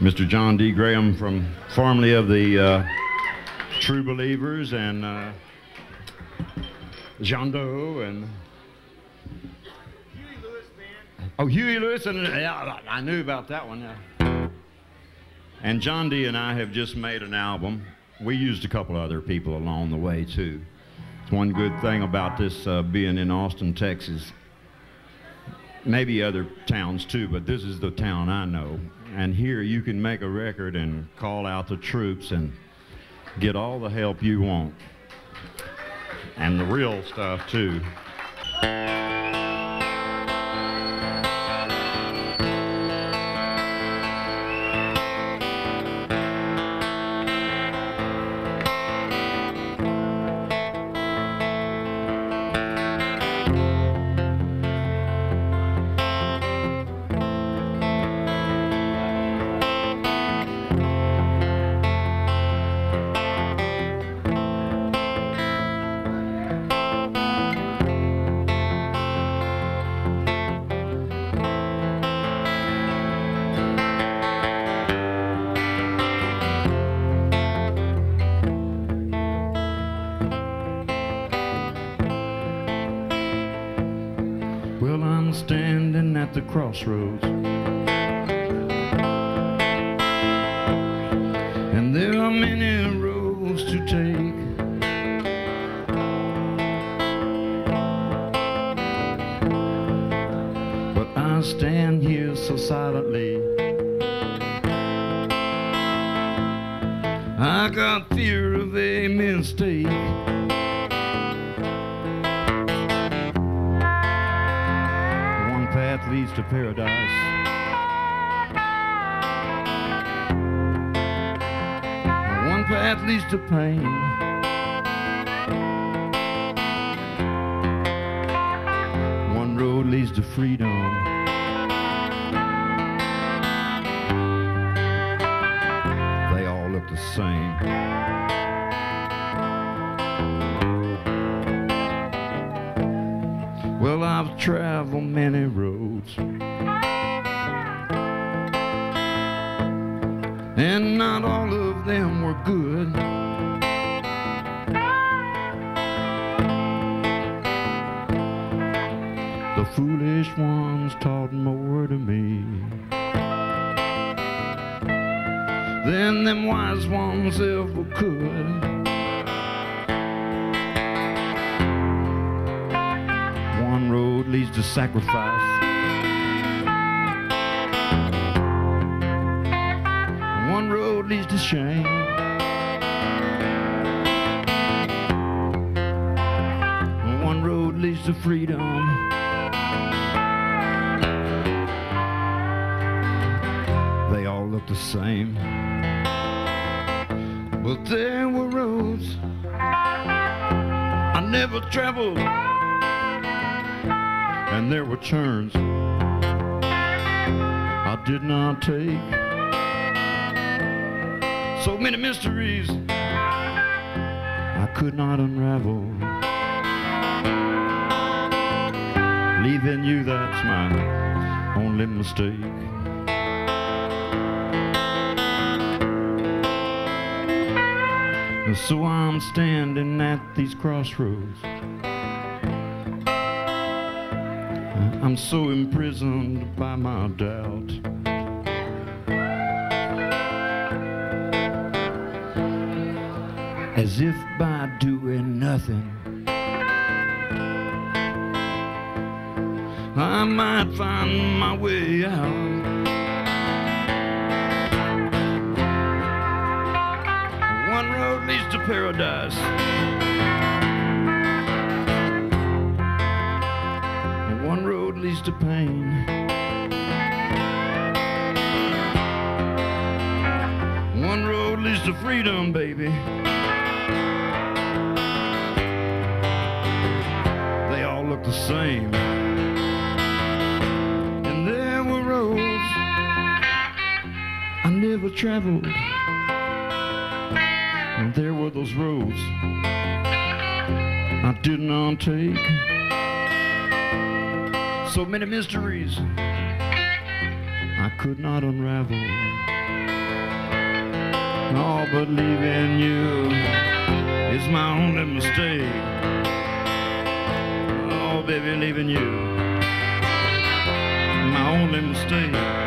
Mr. Jon Dee Graham from formerly of the uh, True Believers and uh, John Doe and oh Huey Lewis and yeah, I knew about that one. Yeah. And John D. and I have just made an album. We used a couple other people along the way too. It's one good thing about this uh, being in Austin, Texas. Maybe other towns too, but this is the town I know and here you can make a record and call out the troops and get all the help you want. And the real stuff, too. Crossroads. And there are many roads to take. But I stand here so silently. I got fear of a mistake. To paradise. One path leads to pain. One road leads to freedom. They all look the same. I've traveled many roads. And not all of them were good. The foolish ones taught more to me than them wise ones ever could. Leads to sacrifice. One road leads to shame. One road leads to freedom. They all look the same. But there were roads I never traveled and there were turns I did not take. So many mysteries I could not unravel. Leaving you, that's my only mistake. And so I'm standing at these crossroads I'm so imprisoned by my doubt. As if by doing nothing, I might find my way out. One road leads to paradise. To pain. One road leads to freedom, baby. They all look the same. And there were roads I never traveled. And there were those roads I did not take so many mysteries I could not unravel. Oh, but leaving you is my only mistake. Oh, baby, leaving you, my only mistake.